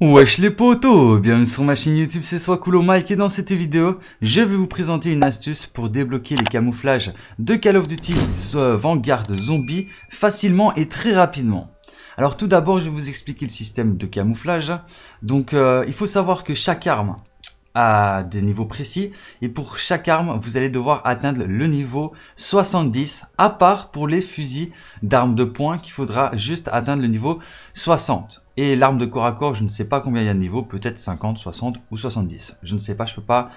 Wesh les potos, bienvenue sur ma chaîne YouTube, c'est Swakulo Mike et dans cette vidéo, je vais vous présenter une astuce pour débloquer les camouflages de Call of Duty Vanguard Zombie facilement et très rapidement. Alors tout d'abord, je vais vous expliquer le système de camouflage. Donc euh, il faut savoir que chaque arme à des niveaux précis et pour chaque arme vous allez devoir atteindre le niveau 70 à part pour les fusils d'armes de poing qu'il faudra juste atteindre le niveau 60 et l'arme de corps à corps je ne sais pas combien il y a de niveaux peut-être 50 60 ou 70 je ne sais pas je peux pas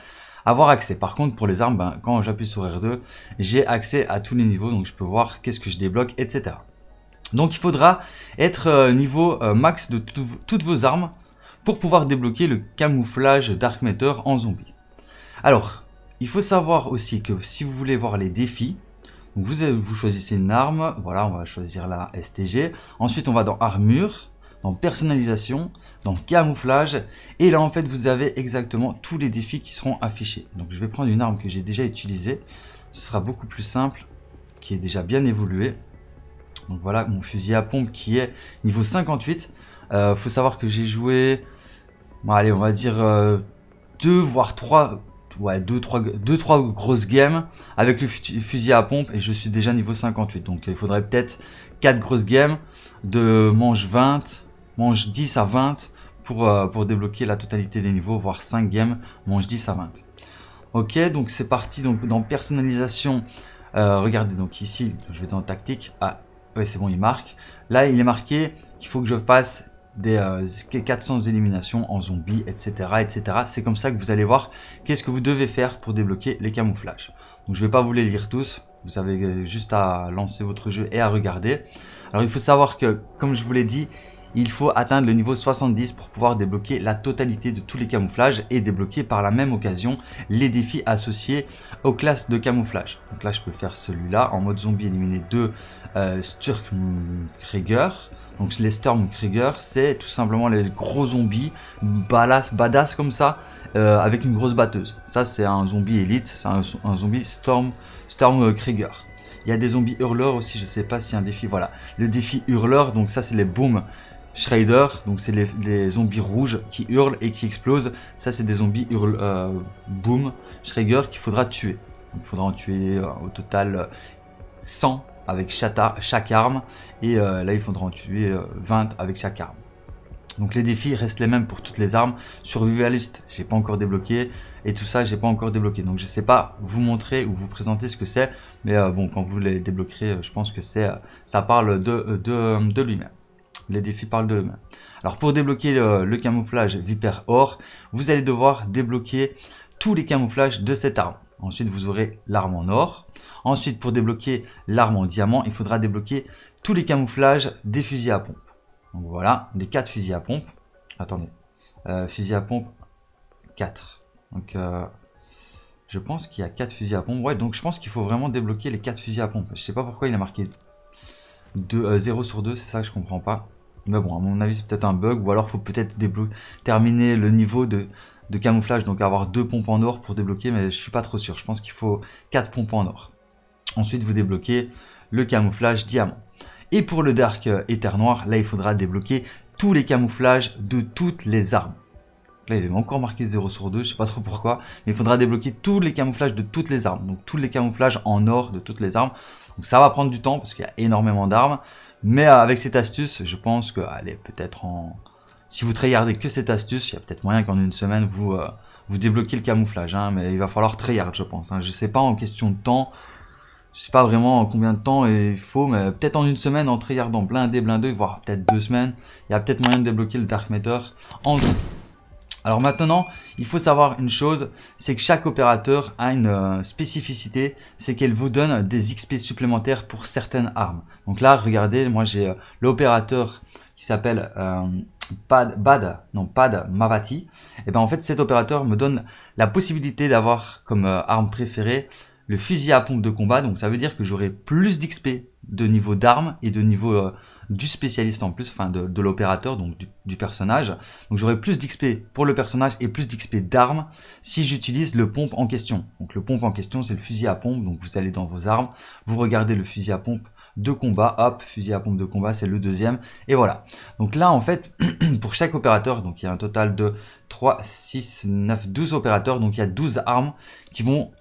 avoir accès par contre pour les armes ben, quand j'appuie sur R2 j'ai accès à tous les niveaux donc je peux voir qu'est-ce que je débloque etc donc il faudra être euh, niveau euh, max de toutes vos armes pour pouvoir débloquer le camouflage Dark Matter en zombie. Alors, il faut savoir aussi que si vous voulez voir les défis, vous, vous choisissez une arme, voilà, on va choisir la STG. Ensuite, on va dans armure, dans personnalisation, dans camouflage. Et là, en fait, vous avez exactement tous les défis qui seront affichés. Donc, je vais prendre une arme que j'ai déjà utilisée. Ce sera beaucoup plus simple, qui est déjà bien évolué. Donc voilà, mon fusil à pompe qui est niveau 58. Euh, faut savoir que j'ai joué Bon, allez, on va dire euh, deux voire trois, ouais, deux trois, deux trois grosses games avec le fusil à pompe et je suis déjà niveau 58. Donc il faudrait peut-être quatre grosses games de manche 20, manche 10 à 20 pour, euh, pour débloquer la totalité des niveaux, voire 5 games, manche 10 à 20. Ok, donc c'est parti donc dans personnalisation. Euh, regardez donc ici, je vais dans tactique. Ah, ouais, c'est bon, il marque. Là, il est marqué qu'il faut que je fasse des 400 euh, éliminations en zombies, etc. etc. C'est comme ça que vous allez voir qu'est-ce que vous devez faire pour débloquer les camouflages. Donc je vais pas vous les lire tous, vous avez euh, juste à lancer votre jeu et à regarder. Alors il faut savoir que, comme je vous l'ai dit, il faut atteindre le niveau 70 pour pouvoir débloquer la totalité de tous les camouflages et débloquer par la même occasion les défis associés aux classes de camouflage. Donc là je peux faire celui-là en mode zombie éliminer deux euh, Sturmkrieger. Donc les Stormkrieger, c'est tout simplement les gros zombies badass, comme ça, euh, avec une grosse batteuse. Ça c'est un zombie élite, c'est un, zombie Storm, Stormkrieger. Il y a des zombies hurleurs aussi, je sais pas si un défi, voilà. Le défi hurleur, donc ça c'est les Boom Shredder, donc c'est les, zombies rouges qui hurlent et qui explosent. Ça c'est des zombies hurle, euh, Boom Shredder qu'il faudra tuer. il faudra en tuer euh, au total 100 avec chaque arme. Et euh, là, il faudra en tuer 20 euh, avec chaque arme. Donc les défis restent les mêmes pour toutes les armes. Survivalist, j'ai pas encore débloqué. Et tout ça, j'ai pas encore débloqué. Donc je sais pas vous montrer ou vous présenter ce que c'est. Mais euh, bon, quand vous les débloquerez, je pense que c'est ça parle de, de, de lui-même. Les défis parlent de lui-même. Alors pour débloquer le, le camouflage Viper Or, vous allez devoir débloquer tous les camouflages de cette arme. Ensuite, vous aurez l'arme en or. Ensuite, pour débloquer l'arme en diamant, il faudra débloquer tous les camouflages des fusils à pompe. Donc voilà, des 4 fusils à pompe. Attendez, euh, fusil à pompe 4. Donc euh, je pense qu'il y a 4 fusils à pompe. Ouais, donc je pense qu'il faut vraiment débloquer les 4 fusils à pompe. Je sais pas pourquoi il a marqué 2, 0 euh, sur 2, c'est ça que je comprends pas. Mais bon, à mon avis, c'est peut-être un bug. Ou alors, il faut peut-être terminer le niveau de, de camouflage. Donc avoir deux pompes en or pour débloquer. Mais je suis pas trop sûr. Je pense qu'il faut 4 pompes en or. Ensuite, vous débloquez le camouflage diamant. Et pour le Dark Ether Noir, là, il faudra débloquer tous les camouflages de toutes les armes. Là, il est encore marqué 0 sur 2, je sais pas trop pourquoi. Mais il faudra débloquer tous les camouflages de toutes les armes. Donc, tous les camouflages en or de toutes les armes. Donc, ça va prendre du temps parce qu'il y a énormément d'armes. Mais euh, avec cette astuce, je pense que, allez, peut-être en... Si vous tryhardez que cette astuce, il y a peut-être moyen qu'en une semaine, vous, euh, débloquez le camouflage. Hein, mais il va falloir tryhard, je pense. Hein. Je sais pas en question de temps. Je sais pas vraiment combien de temps il faut, mais peut-être en une semaine en tryhardant blindé, blindé, voire peut-être deux semaines, il y a peut-être moyen de débloquer le Dark Matter en. Alors maintenant, il faut savoir une chose, c'est que chaque opérateur a une euh, spécificité, c'est qu'elle vous donne des XP supplémentaires pour certaines armes. Donc là, regardez, moi j'ai euh, l'opérateur qui s'appelle euh, Pad, Bad, non Pad Mavati. Et ben en fait, cet opérateur me donne la possibilité d'avoir comme arme préférée le fusil à pompe de combat. Donc ça veut dire que j'aurai plus d'XP de niveau d'armes et de niveau euh, du spécialiste en plus, enfin de, l'opérateur, donc du, personnage. Donc j'aurai plus d'XP pour le personnage et plus d'XP d'armes si j'utilise le pompe en question. Donc le pompe en question, c'est le fusil à pompe. Donc vous allez dans vos armes, vous regardez le fusil à pompe, de combat. Hop, fusil à pompe de combat, c'est le deuxième. Et voilà. Donc là, en fait, pour chaque opérateur, donc il y a un total de 3, 6, 9, 12 opérateurs. Donc il y a 12 armes qui vont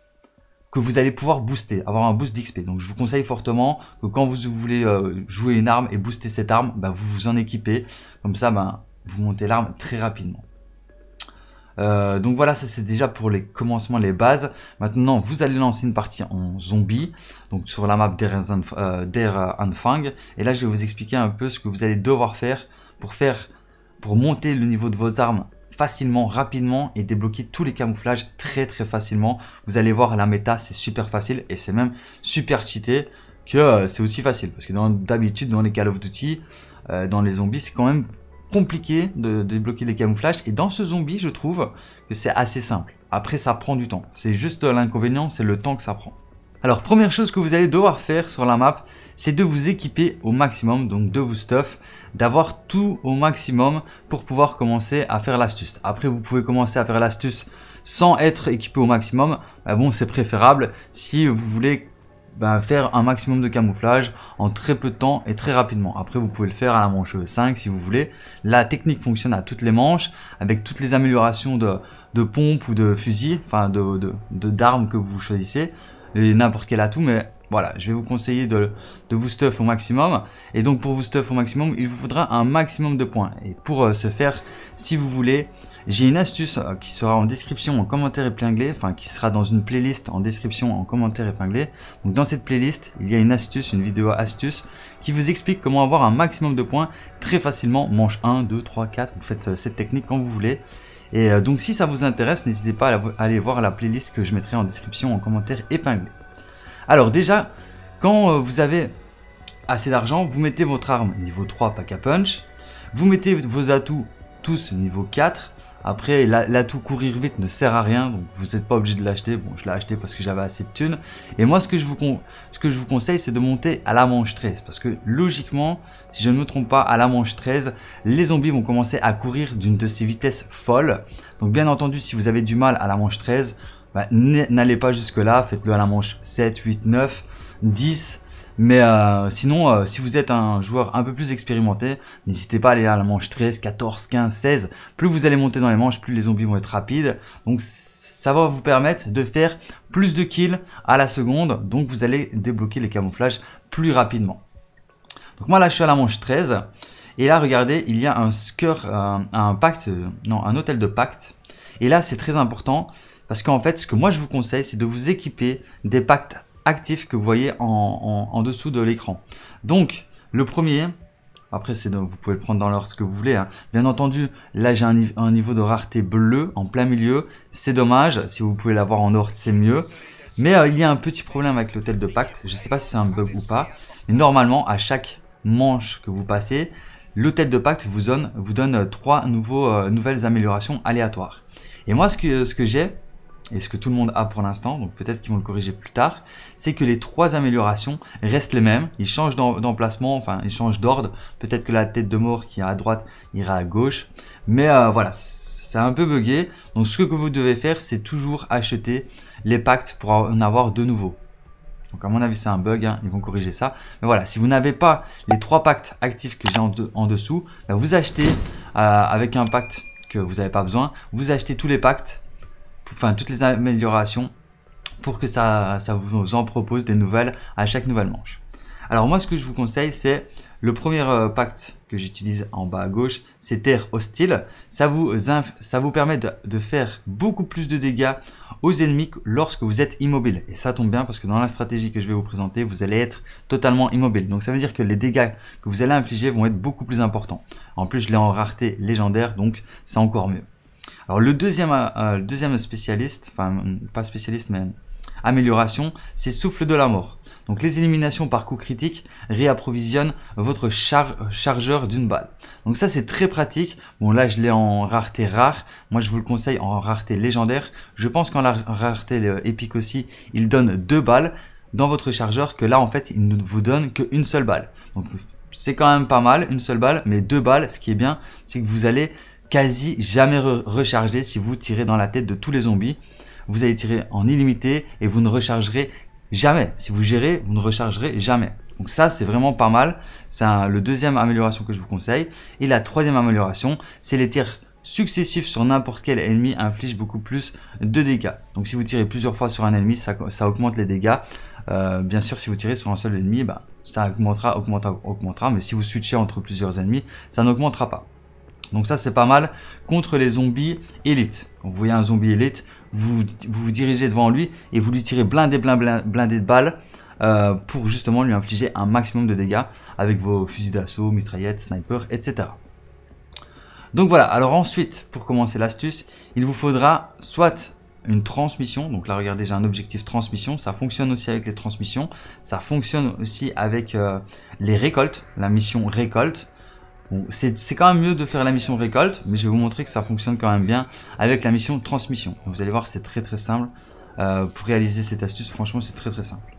que vous allez pouvoir booster, avoir un boost d'XP. Donc je vous conseille fortement que quand vous voulez euh, jouer une arme et booster cette arme, bah, vous vous en équipez. Comme ça, bah, vous montez l'arme très rapidement. Euh, donc voilà, ça c'est déjà pour les commencements, les bases. Maintenant, vous allez lancer une partie en zombie, donc sur la map euh, Anfang. Et là, je vais vous expliquer un peu ce que vous allez devoir faire pour faire, pour monter le niveau de vos armes facilement, rapidement et débloquer tous les camouflages très très facilement. Vous allez voir la méta, c'est super facile et c'est même super cheaté que euh, c'est aussi facile parce que d'habitude dans les Call of Duty, dans les zombies, c'est quand même compliqué de, débloquer les camouflages. Et dans ce zombie, je trouve que c'est assez simple. Après, ça prend du temps. C'est juste l'inconvénient, c'est le temps que ça prend. Alors, première chose que vous allez devoir faire sur la map, c'est de vous équiper au maximum, donc de vous stuff, d'avoir tout au maximum pour pouvoir commencer à faire l'astuce. Après, vous pouvez commencer à faire l'astuce sans être équipé au maximum. Bah bon, c'est préférable si vous voulez ben, faire un maximum de camouflage en très peu de temps et très rapidement. Après, vous pouvez le faire à la manche 5 si vous voulez. La technique fonctionne à toutes les manches avec toutes les améliorations de, de pompe ou de fusil, enfin d'armes que vous choisissez n'importe quel atout. Mais voilà, je vais vous conseiller de, de vous stuff au maximum. Et donc pour vous stuff au maximum, il vous faudra un maximum de points. Et pour euh, ce faire, si vous voulez, j'ai une astuce euh, qui sera en description en commentaire épinglé, enfin qui sera dans une playlist en description en commentaire épinglé. Donc dans cette playlist, il y a une astuce, une vidéo astuce qui vous explique comment avoir un maximum de points très facilement. Manche 1, 2, 3, 4, vous faites euh, cette technique quand vous voulez. Et euh, donc si ça vous intéresse, n'hésitez pas à aller voir la playlist que je mettrai en description en commentaire épinglé. Alors déjà, quand vous avez assez d'argent, vous mettez votre arme niveau 3 pack a punch, vous mettez vos atouts tous niveau 4, après, l'atout courir vite ne sert à rien, donc vous n'êtes pas obligé de l'acheter. Bon, je l'ai acheté parce que j'avais assez de thunes. Et moi, ce que je vous, conseille, c'est de monter à la manche 13. Parce que logiquement, si je ne me trompe pas, à la manche 13, les zombies vont commencer à courir d'une de ces vitesses folles. Donc bien entendu, si vous avez du mal à la manche 13, bah, n'allez pas jusque là, faites-le à la manche 7, 8, 9, 10. Mais euh, sinon, euh, si vous êtes un joueur un peu plus expérimenté, n'hésitez pas à aller à la manche 13, 14, 15, 16. Plus vous allez monter dans les manches, plus les zombies vont être rapides. Donc ça va vous permettre de faire plus de kills à la seconde. Donc vous allez débloquer les camouflages plus rapidement. Donc moi là je suis à la manche 13. Et là regardez, il y a un score, euh, un pacte, non un hôtel de pacte. Et là c'est très important parce qu'en fait ce que moi je vous conseille c'est de vous équiper des pactes actif que vous voyez en, dessous de l'écran. Donc, le premier, après c'est vous pouvez le prendre dans l'ordre que vous voulez. Hein. Bien entendu, là j'ai un, niveau de rareté bleu en plein milieu. C'est dommage, si vous pouvez l'avoir en or, c'est mieux. Mais euh, il y a un petit problème avec l'hôtel de pacte. Je ne sais pas si c'est un bug ou pas. Mais normalement, à chaque manche que vous passez, l'hôtel de pacte vous donne, vous donne trois nouveaux, euh, nouvelles améliorations aléatoires. Et moi, ce que, ce que j'ai, et ce que tout le monde a pour l'instant, donc peut-être qu'ils vont le corriger plus tard, c'est que les trois améliorations restent les mêmes. Ils changent d'emplacement, enfin ils changent d'ordre. Peut-être que la tête de mort qui est à droite ira à gauche. Mais euh, voilà, c'est un peu buggé. Donc ce que vous devez faire, c'est toujours acheter les pactes pour en avoir de nouveaux. Donc à mon avis c'est un bug, hein, ils vont corriger ça. Mais voilà, si vous n'avez pas les trois pactes actifs que j'ai en, dessous, ben, vous achetez euh, avec un pacte que vous n'avez pas besoin, vous achetez tous les pactes enfin toutes les améliorations pour que ça, ça vous en propose des nouvelles à chaque nouvelle manche. Alors moi ce que je vous conseille c'est le premier euh, pacte que j'utilise en bas à gauche, c'est Terre Hostile. Ça vous, ça vous permet de, faire beaucoup plus de dégâts aux ennemis lorsque vous êtes immobile. Et ça tombe bien parce que dans la stratégie que je vais vous présenter, vous allez être totalement immobile. Donc ça veut dire que les dégâts que vous allez infliger vont être beaucoup plus importants. En plus, je l'ai en rareté légendaire, donc c'est encore mieux. Alors le deuxième, euh, deuxième spécialiste, enfin pas spécialiste mais amélioration, c'est souffle de la mort. Donc les éliminations par coup critique réapprovisionnent votre chargeur d'une balle. Donc ça c'est très pratique. Bon là je l'ai en rareté rare. Moi je vous le conseille en rareté légendaire. Je pense qu'en rareté épique aussi, il donne deux balles dans votre chargeur que là en fait il ne vous donne qu'une seule balle. Donc c'est quand même pas mal, une seule balle, mais deux balles, ce qui est bien, c'est que vous allez quasi jamais recharger si vous tirez dans la tête de tous les zombies. Vous allez tirer en illimité et vous ne rechargerez jamais. Si vous gérez, vous ne rechargerez jamais. Donc ça, c'est vraiment pas mal. C'est le deuxième amélioration que je vous conseille. Et la troisième amélioration, c'est les tirs successifs sur n'importe quel ennemi infligent beaucoup plus de dégâts. Donc si vous tirez plusieurs fois sur un ennemi, ça, augmente les dégâts. Euh, bien sûr, si vous tirez sur un seul ennemi, bah, ça augmentera, augmentera, augmentera. Mais si vous switchez entre plusieurs ennemis, ça n'augmentera pas. Donc ça, c'est pas mal contre les zombies élites. Quand vous voyez un zombie élite, vous vous, dirigez devant lui et vous lui tirez blindé, blindé, blindé de balles euh, pour justement lui infliger un maximum de dégâts avec vos fusils d'assaut, mitraillettes, snipers, etc. Donc voilà, alors ensuite, pour commencer l'astuce, il vous faudra soit une transmission, donc là regardez j'ai un objectif transmission, ça fonctionne aussi avec les transmissions, ça fonctionne aussi avec euh, les récoltes, la mission récolte, c'est quand même mieux de faire la mission récolte, mais je vais vous montrer que ça fonctionne quand même bien avec la mission transmission. vous allez voir, c'est très très simple. Euh, pour réaliser cette astuce, franchement, c'est très très simple.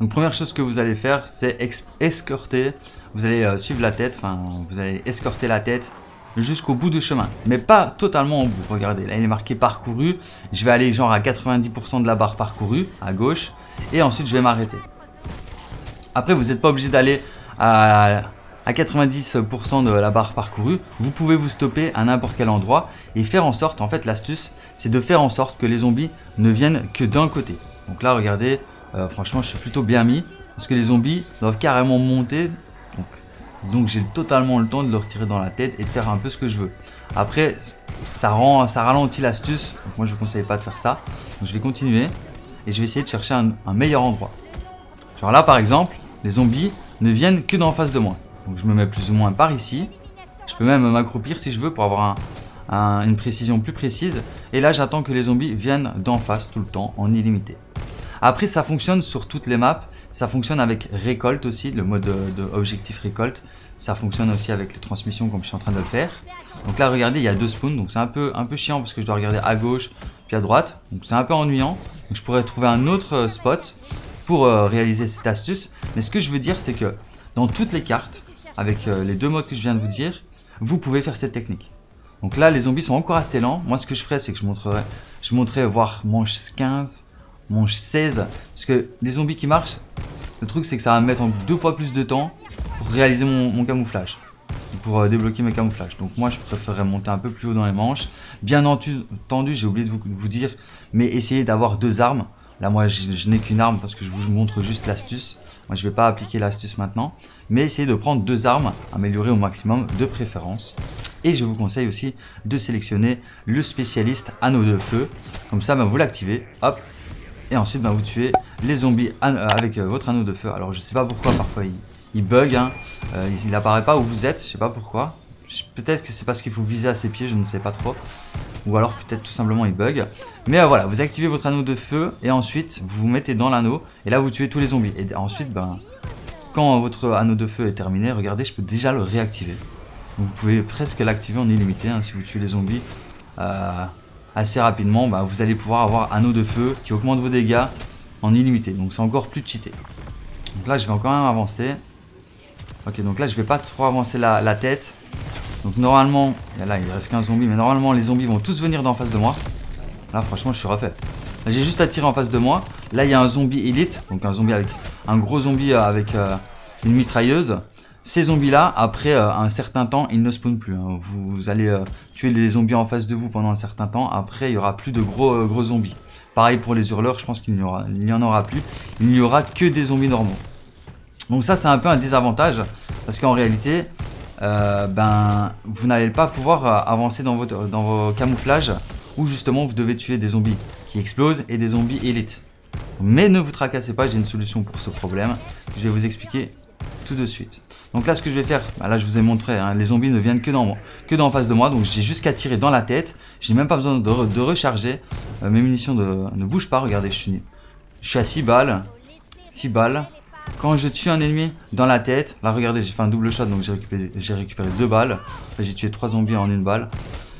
Donc première chose que vous allez faire, c'est escorter. Vous allez euh, suivre la tête, enfin, vous allez escorter la tête jusqu'au bout du chemin. Mais pas totalement au bout. Regardez, là il est marqué parcouru. Je vais aller genre à 90% de la barre parcourue, à gauche. Et ensuite je vais m'arrêter. Après, vous n'êtes pas obligé d'aller à à 90% de la barre parcourue, vous pouvez vous stopper à n'importe quel endroit et faire en sorte, en fait l'astuce, c'est de faire en sorte que les zombies ne viennent que d'un côté. Donc là, regardez, euh, franchement, je suis plutôt bien mis, parce que les zombies doivent carrément monter, donc, j'ai totalement le temps de leur tirer dans la tête et de faire un peu ce que je veux. Après, ça, rend, ça ralentit l'astuce, donc moi je ne vous conseille pas de faire ça. Donc je vais continuer et je vais essayer de chercher un, un meilleur endroit. Genre là par exemple, les zombies ne viennent que d'en face de moi. Donc je me mets plus ou moins par ici. Je peux même m'accroupir si je veux pour avoir une précision plus précise. Et là j'attends que les zombies viennent d'en face tout le temps en illimité. Après ça fonctionne sur toutes les maps. Ça fonctionne avec récolte aussi, le mode de, objectif récolte. Ça fonctionne aussi avec les transmissions comme je suis en train de le faire. Donc là regardez il y a deux spawns donc c'est un peu, un peu chiant parce que je dois regarder à gauche puis à droite. Donc c'est un peu ennuyant. Donc je pourrais trouver un autre euh, spot pour euh, réaliser cette astuce. Mais ce que je veux dire c'est que dans toutes les cartes, avec euh, les deux modes que je viens de vous dire, vous pouvez faire cette technique. Donc là, les zombies sont encore assez lents. Moi, ce que je ferais, c'est que je montrerai, je montrerai voir manche 15, manche 16. Parce que les zombies qui marchent, le truc, c'est que ça va mettre deux fois plus de temps pour réaliser mon, camouflage. Pour euh, débloquer mes camouflages. Donc moi, je préférerais monter un peu plus haut dans les manches. Bien entendu, j'ai oublié de vous, dire, mais essayez d'avoir deux armes. Là, moi, je n'ai qu'une arme parce que je vous montre juste l'astuce. Moi, je vais pas appliquer l'astuce maintenant, mais essayez de prendre deux armes, améliorer au maximum de préférence. Et je vous conseille aussi de sélectionner le spécialiste anneau de feu. Comme ça, ben, vous l'activez, hop, et ensuite ben, vous tuez les zombies euh, avec euh, votre anneau de feu. Alors, je sais pas pourquoi, parfois il, bug, hein. Euh, il n'apparaît pas où vous êtes, je sais pas pourquoi. Peut-être que c'est parce qu'il faut viser à ses pieds, je ne sais pas trop. Ou alors peut-être tout simplement il bug. Mais euh, voilà, vous activez votre anneau de feu et ensuite vous vous mettez dans l'anneau. Et là vous tuez tous les zombies. Et ensuite, ben, quand votre anneau de feu est terminé, regardez, je peux déjà le réactiver. vous pouvez presque l'activer en illimité hein, si vous tuez les zombies. Euh, assez rapidement, ben, vous allez pouvoir avoir anneau de feu qui augmente vos dégâts en illimité. Donc c'est encore plus cheaté. Donc là je vais encore même avancer. Ok, donc là je vais pas trop avancer la tête. Donc normalement, là il reste qu'un zombie, mais normalement les zombies vont tous venir d'en face de moi. Là franchement je suis refait. J'ai juste à tirer en face de moi. Là il y a un zombie élite, donc un zombie avec un gros zombie euh, avec euh, une mitrailleuse. Ces zombies là, après euh, un certain temps, ils ne spawnent plus. Hein. Vous, allez tuer les zombies en face de vous pendant un certain temps. Après il y aura plus de gros, gros zombies. Pareil pour les hurleurs, je pense qu'il n'y en aura plus. Il n'y aura que des zombies normaux. Donc ça c'est un peu un désavantage. Parce qu'en réalité, euh, ben, vous n'allez pas pouvoir euh, avancer dans, votre, dans vos camouflages où justement vous devez tuer des zombies qui explosent et des zombies élites. Mais ne vous tracassez pas, j'ai une solution pour ce problème. Je vais vous expliquer tout de suite. Donc là ce que je vais faire, ben là je vous ai montré, hein, les zombies ne viennent que dans que d'en face de moi, donc j'ai juste qu'à tirer dans la tête, j'ai même pas besoin de, recharger, euh, mes munitions ne bougent pas, regardez je suis, je suis à 6 balles, 6 balles, quand je tue un ennemi dans la tête, là regardez, j'ai fait un double shot, donc j'ai récupéré, deux balles. J'ai tué trois zombies en une balle.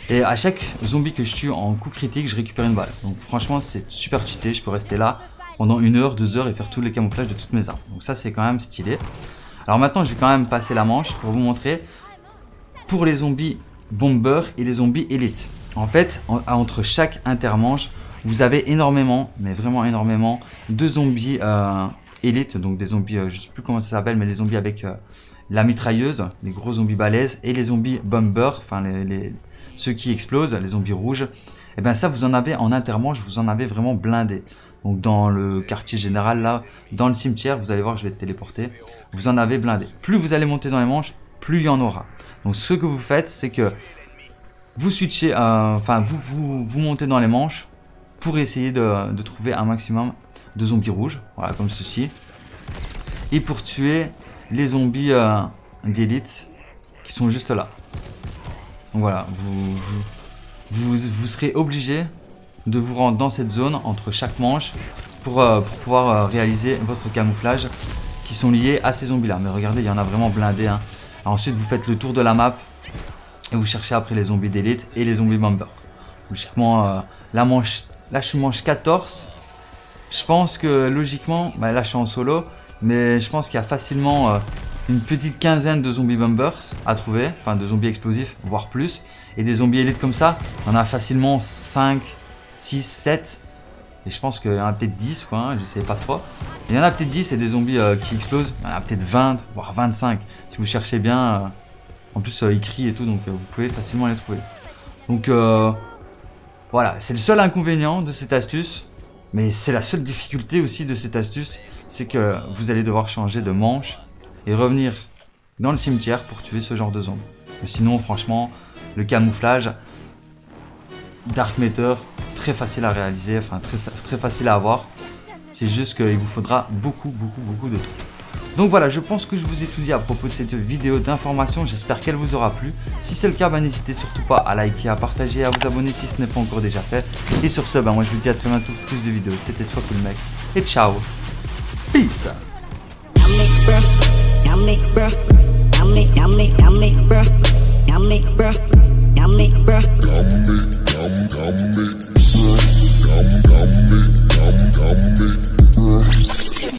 Et à chaque zombie que je tue en coup critique, je récupère une balle. Donc franchement, c'est super cheaté. Je peux rester là pendant une heure, deux heures et faire tous les camouflages de toutes mes armes. Donc ça, c'est quand même stylé. Alors maintenant, je vais quand même passer la manche pour vous montrer pour les zombies bomber et les zombies élite. En fait, entre chaque intermanche, vous avez énormément, mais vraiment énormément, de zombies euh, élites, donc des zombies, je sais plus comment ça s'appelle, mais les zombies avec la mitrailleuse, les gros zombies balèzes, et les zombies bomber, enfin les, ceux qui explosent, les zombies rouges. Et eh bien ça, vous en avez en intermanche, vous en avez vraiment blindé. Donc dans le quartier général, là, dans le cimetière, vous allez voir, je vais te téléporter. Vous en avez blindé. Plus vous allez monter dans les manches, plus il y en aura. Donc ce que vous faites, c'est que vous switchez, euh, enfin vous, vous, vous montez dans les manches pour essayer de, trouver un maximum de zombies rouges, voilà comme ceci. Et pour tuer les zombies euh, d'élite qui sont juste là. Donc voilà, vous, vous, vous, serez obligé de vous rendre dans cette zone entre chaque manche pour, euh, pouvoir réaliser votre camouflage qui sont liés à ces zombies là. Mais regardez, il y en a vraiment blindé. Hein. Ensuite, vous faites le tour de la map et vous cherchez après les zombies d'élite et les zombies bomber. Logiquement, euh, la manche, là je suis manche 14. Je pense que logiquement, bah, là je suis en solo, mais je pense qu'il y a facilement euh, une petite quinzaine de zombies bombers à trouver, enfin de zombies explosifs, voire plus. Et des zombies élites comme ça, on a facilement 5, 6, 7. Et je pense qu'il y en a peut-être 10, quoi, hein, je sais pas trop. Il y en a peut-être 10, c'est des zombies euh, qui explosent. Il y en a peut-être 20, voire 25. Si vous cherchez bien, en plus, euh, il crie et tout, donc euh, vous pouvez facilement les trouver. Donc, euh, voilà, c'est le seul inconvénient de cette astuce. Mais c'est la seule difficulté aussi de cette astuce, c'est que vous allez devoir changer de manche et revenir dans le cimetière pour tuer ce genre de zombies. Mais sinon, franchement, le camouflage, Dark Matter, très facile à réaliser, enfin très, facile à avoir. C'est juste qu'il vous faudra beaucoup, beaucoup, beaucoup de trucs. Donc voilà, je pense que je vous ai tout dit à propos de cette vidéo d'information, j'espère qu'elle vous aura plu. Si c'est le cas, bah, n'hésitez surtout pas à liker, à partager, à vous abonner si ce n'est pas encore déjà fait. Et sur ce, bah, moi je vous dis à très bientôt pour plus de vidéos. C'était Soit Cool Mec, et ciao Peace